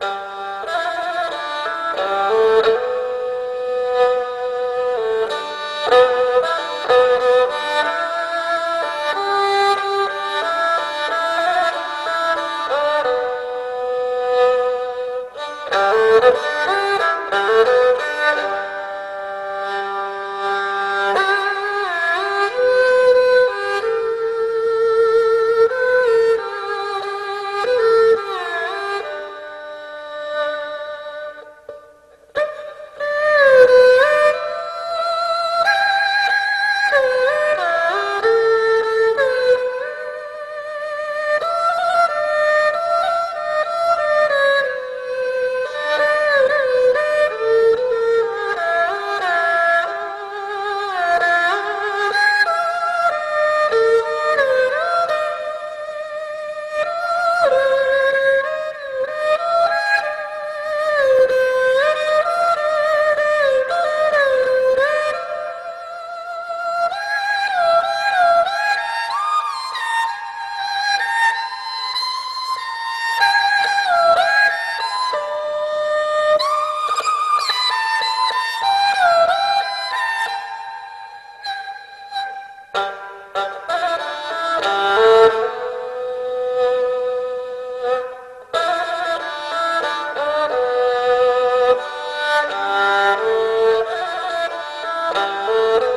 Uh... Música